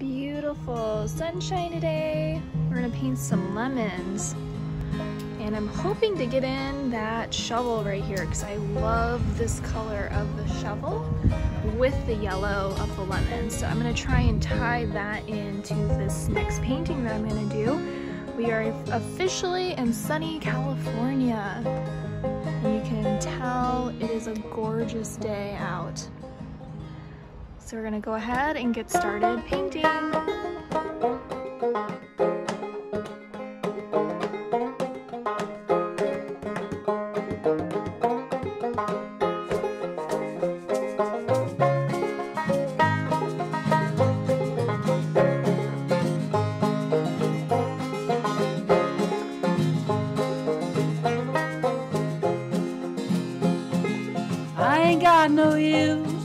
beautiful sunshine today. We're gonna paint some lemons. And I'm hoping to get in that shovel right here because I love this color of the shovel with the yellow of the lemon. So I'm gonna try and tie that into this next painting that I'm gonna do. We are officially in sunny California. You can tell it is a gorgeous day out. So we're gonna go ahead and get started painting. I ain't got no use